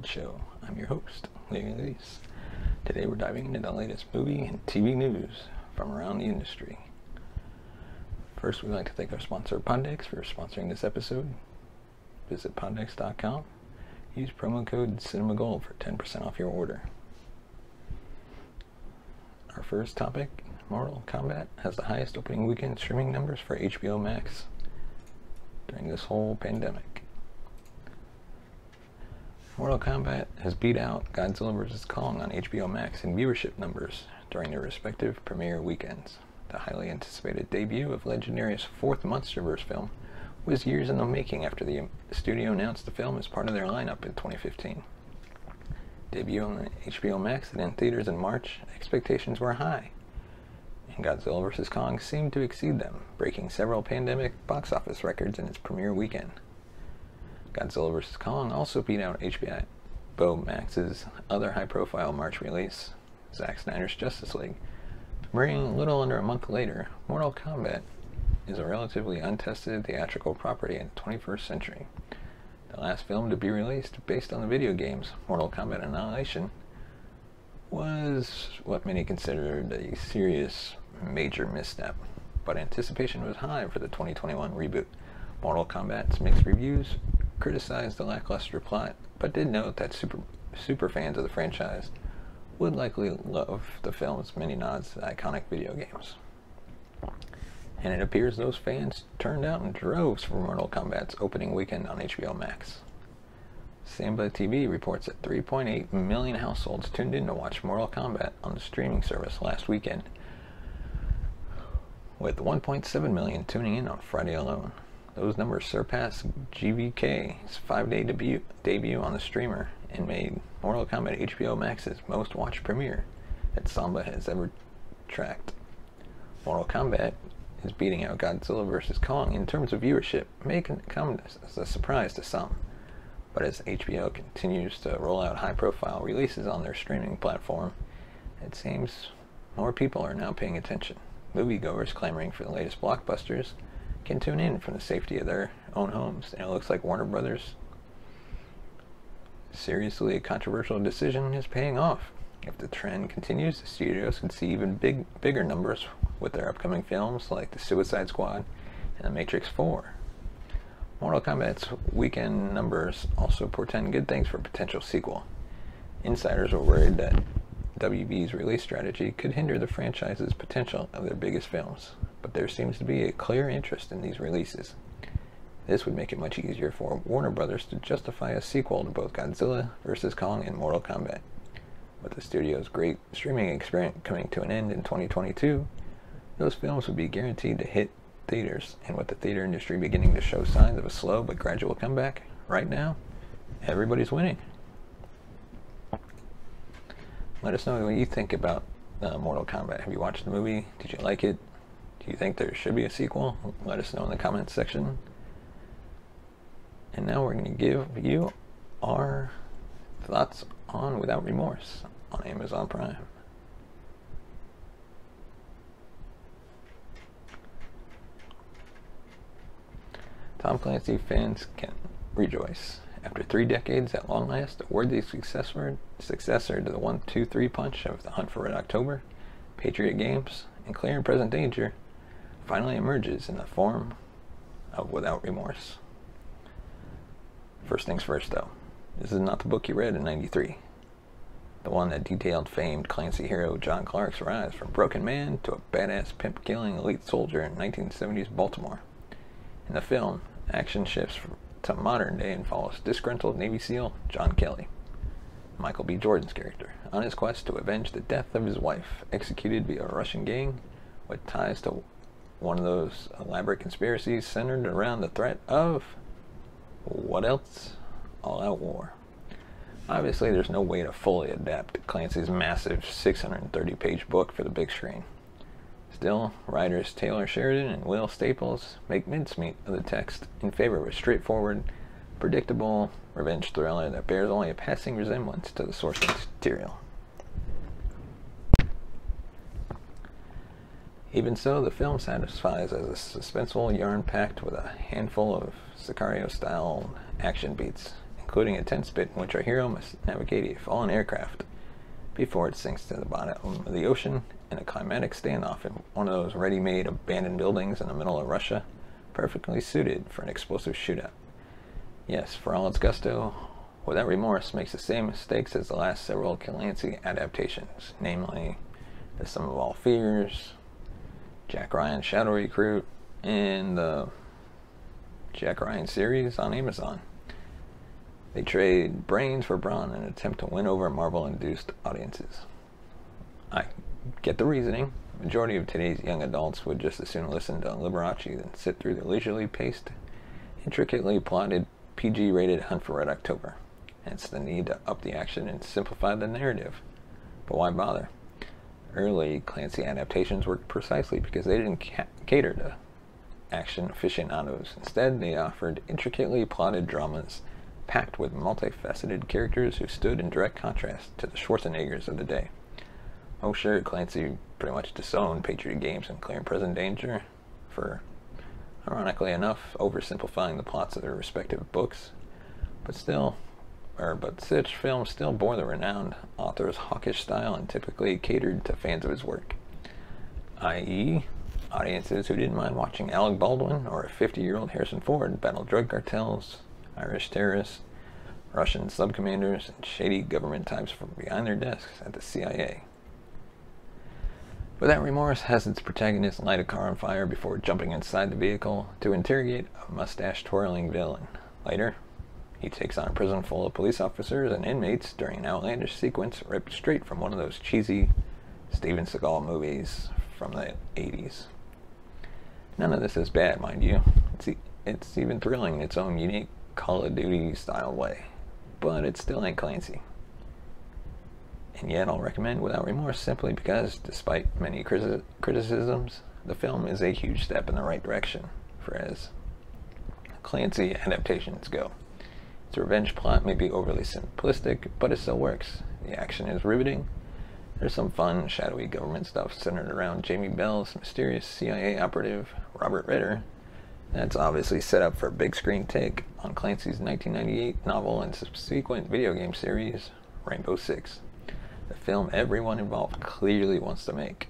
World Show. I'm your host, Leon Luis. Today we're diving into the latest movie and TV news from around the industry. First, we'd like to thank our sponsor, Pondex, for sponsoring this episode. Visit Pondex.com. Use promo code CinemaGold for 10% off your order. Our first topic, Mortal Kombat, has the highest opening weekend streaming numbers for HBO Max during this whole pandemic. Mortal Kombat has beat out Godzilla vs. Kong on HBO Max in viewership numbers during their respective premiere weekends. The highly anticipated debut of Legendary's fourth MonsterVerse film was years in the making after the studio announced the film as part of their lineup in 2015. Debut on HBO Max and in theaters in March, expectations were high, and Godzilla vs. Kong seemed to exceed them, breaking several pandemic box office records in its premiere weekend. Godzilla vs. Kong also beat out HBO Max's other high-profile March release, Zack Snyder's Justice League. Bringing a little under a month later, Mortal Kombat is a relatively untested theatrical property in the 21st century. The last film to be released based on the video games Mortal Kombat Annihilation was what many considered a serious major misstep, but anticipation was high for the 2021 reboot. Mortal Kombat's mixed reviews criticized the lackluster plot, but did note that super, super fans of the franchise would likely love the film's many nods to iconic video games. And it appears those fans turned out in droves for Mortal Kombat's opening weekend on HBO Max. Samba TV reports that 3.8 million households tuned in to watch Mortal Kombat on the streaming service last weekend, with 1.7 million tuning in on Friday alone. Those numbers surpass GVK's five-day debut, debut on the streamer and made Mortal Kombat HBO Max's most watched premiere that Samba has ever tracked. Mortal Kombat is beating out Godzilla vs. Kong in terms of viewership, may come as a surprise to some. But as HBO continues to roll out high-profile releases on their streaming platform, it seems more people are now paying attention. Moviegoers clamoring for the latest blockbusters can tune in from the safety of their own homes. And it looks like Warner Brothers' seriously controversial decision is paying off. If the trend continues, the studios can see even big, bigger numbers with their upcoming films like The Suicide Squad and The Matrix 4. Mortal Kombat's weekend numbers also portend good things for a potential sequel. Insiders were worried that WB's release strategy could hinder the franchise's potential of their biggest films but there seems to be a clear interest in these releases. This would make it much easier for Warner Brothers to justify a sequel to both Godzilla vs. Kong and Mortal Kombat. With the studio's great streaming experience coming to an end in 2022, those films would be guaranteed to hit theaters, and with the theater industry beginning to show signs of a slow but gradual comeback, right now, everybody's winning. Let us know what you think about uh, Mortal Kombat. Have you watched the movie? Did you like it? Do you think there should be a sequel? Let us know in the comments section. And now we're going to give you our thoughts on Without Remorse on Amazon Prime. Tom Clancy fans can rejoice. After three decades, at long last, a worthy successor, successor to the 1 2 3 punch of The Hunt for Red October, Patriot Games, and Clear and Present Danger finally emerges in the form of Without Remorse. First things first, though, this is not the book you read in 93. The one that detailed famed Clancy hero John Clark's rise from broken man to a badass pimp killing elite soldier in 1970s Baltimore. In the film, action shifts to modern day and follows disgruntled Navy SEAL John Kelly, Michael B. Jordan's character, on his quest to avenge the death of his wife, executed via a Russian gang with ties to one of those elaborate conspiracies centered around the threat of what else? All out war. Obviously, there's no way to fully adapt Clancy's massive 630 page book for the big screen. Still, writers Taylor Sheridan and Will Staples make mincemeat of the text in favor of a straightforward, predictable revenge thriller that bears only a passing resemblance to the source material. Even so, the film satisfies as a suspenseful yarn packed with a handful of Sicario style action beats, including a tense bit in which our hero must navigate a fallen aircraft before it sinks to the bottom of the ocean in a climatic standoff in one of those ready-made abandoned buildings in the middle of Russia, perfectly suited for an explosive shootout. Yes, for all its gusto, Without Remorse makes the same mistakes as the last several Clancy adaptations, namely The Sum of All Fears, Jack Ryan Shadow Recruit, and the Jack Ryan series on Amazon. They trade brains for brawn in an attempt to win over Marvel induced audiences. I get the reasoning. Majority of today's young adults would just as soon listen to Liberace than sit through the leisurely paced, intricately plotted PG rated Hunt for Red October. Hence the need to up the action and simplify the narrative. But why bother? Early Clancy adaptations worked precisely because they didn't ca- cater to action aficionados. Instead, they offered intricately plotted dramas packed with multifaceted characters who stood in direct contrast to the Schwarzeneggers of the day. Oh, sure, Clancy pretty much disowned Patriot Games and Clear and Present Danger for, ironically enough, oversimplifying the plots of their respective books. But still, but such films still bore the renowned author's hawkish style and typically catered to fans of his work, i.e., audiences who didn't mind watching Alec Baldwin or a 50-year-old Harrison Ford battle drug cartels, Irish terrorists, Russian subcommanders, and shady government types from behind their desks at the CIA. But that Remorse has its protagonist light a car on fire before jumping inside the vehicle to interrogate a mustache-twirling villain. Later, he takes on a prison full of police officers and inmates during an outlandish sequence ripped straight from one of those cheesy Steven Seagal movies from the 80s. None of this is bad, mind you. It's, e- it's even thrilling in its own unique Call of Duty style way. But it still ain't Clancy. And yet I'll recommend Without Remorse simply because, despite many criti- criticisms, the film is a huge step in the right direction for as Clancy adaptations go. Its revenge plot may be overly simplistic, but it still works. The action is riveting. There's some fun, shadowy government stuff centered around Jamie Bell's mysterious CIA operative, Robert Ritter. That's obviously set up for a big screen take on Clancy's 1998 novel and subsequent video game series, Rainbow Six. The film everyone involved clearly wants to make.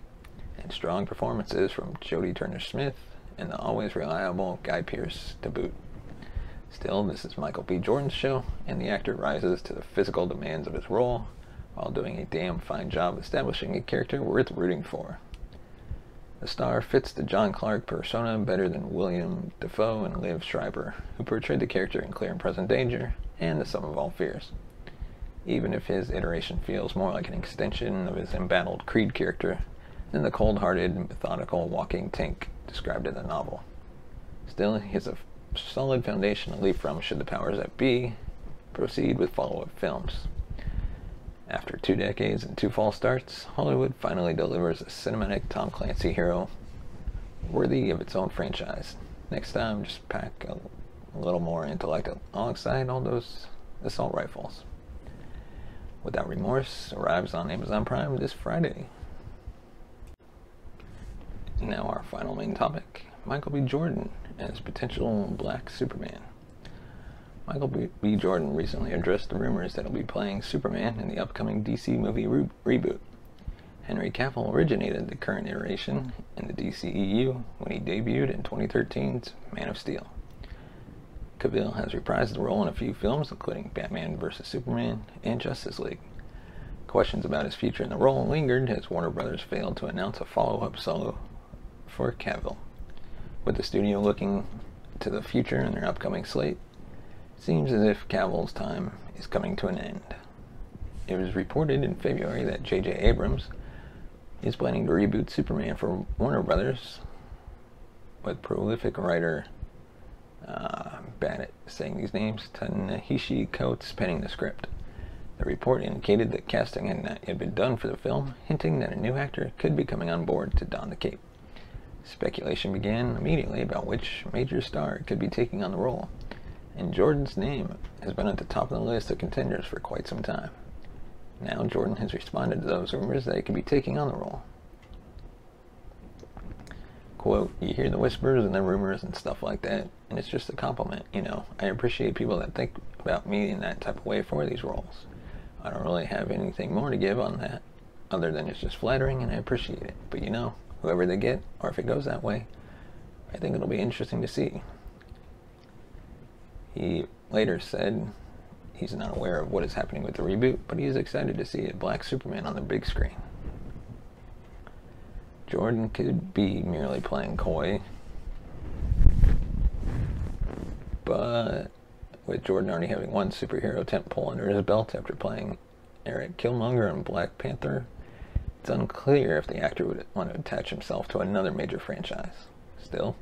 And strong performances from Jodie Turner Smith and the always reliable Guy Pearce to boot. Still, this is Michael B. Jordan's show, and the actor rises to the physical demands of his role while doing a damn fine job establishing a character worth rooting for. The star fits the John Clark persona better than William Dafoe and Liev Schreiber, who portrayed the character in Clear and Present Danger and The Sum of All Fears. Even if his iteration feels more like an extension of his embattled Creed character than the cold-hearted, methodical walking tank described in the novel. Still, he has a solid foundation to leap from should the powers that be proceed with follow-up films. After two decades and two false starts, Hollywood finally delivers a cinematic Tom Clancy hero worthy of its own franchise. Next time, just pack a, little more intellect alongside all those assault rifles. Without Remorse arrives on Amazon Prime this Friday. Now, our final main topic Michael B. Jordan as potential black Superman. Michael B. Jordan recently addressed the rumors that he'll be playing Superman in the upcoming DC movie re- reboot. Henry Cavill originated the current iteration in the DCEU when he debuted in 2013's Man of Steel. Cavill has reprised the role in a few films, including Batman vs. Superman and Justice League. Questions about his future in the role lingered as Warner Brothers failed to announce a follow up solo for Cavill. With the studio looking to the future in their upcoming slate, it seems as if Cavill's time is coming to an end. It was reported in February that J.J. Abrams is planning to reboot Superman for Warner Brothers, with prolific writer, uh, bad at saying these names, Ta-Nehisi Coates penning the script. The report indicated that casting had not yet been done for the film, hinting that a new actor could be coming on board to don the cape. Speculation began immediately about which major star could be taking on the role, and Jordan's name has been at the top of the list of contenders for quite some time. Now Jordan has responded to those rumors that he could be taking on the role. quote, you hear the whispers and the rumors and stuff like that, and it's just a compliment, you know. I appreciate people that think about me in that type of way for these roles. I don't really have anything more to give on that, other than it's just flattering and I appreciate it. But you know, whoever they get, or if it goes that way, I think it'll be interesting to see. He later said he's not aware of what is happening with the reboot, but he is excited to see a black Superman on the big screen. Jordan could be merely playing coy, but with Jordan already having one superhero tentpole under his belt after playing Eric Killmonger in Black Panther, it's unclear if the actor would want to attach himself to another major franchise. Still,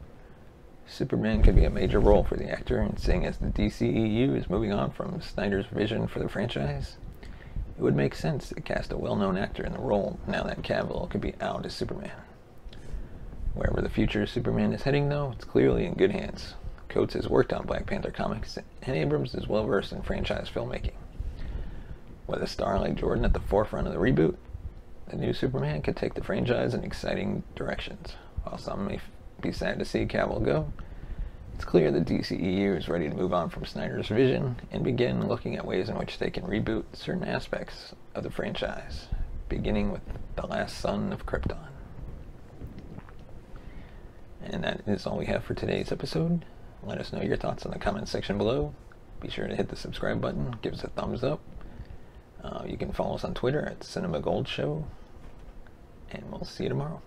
Superman could be a major role for the actor, and seeing as the DCEU is moving on from Snyder's vision for the franchise, it would make sense to cast a well-known actor in the role now that Cavill could be out as Superman. Wherever the future of Superman is heading, though, it's clearly in good hands. Coates has worked on Black Panther comics, and Abrams is well versed in franchise filmmaking. With a star like Jordan at the forefront of the reboot, the new Superman could take the franchise in exciting directions. While some may be sad to see Cavill go, it's clear the DCEU is ready to move on from Snyder's vision and begin looking at ways in which they can reboot certain aspects of the franchise, beginning with The Last Son of Krypton. And that is all we have for today's episode. Let us know your thoughts in the comments section below. Be sure to hit the subscribe button, give us a thumbs up. Uh, you can follow us on Twitter at Cinema Gold Show, and we'll see you tomorrow.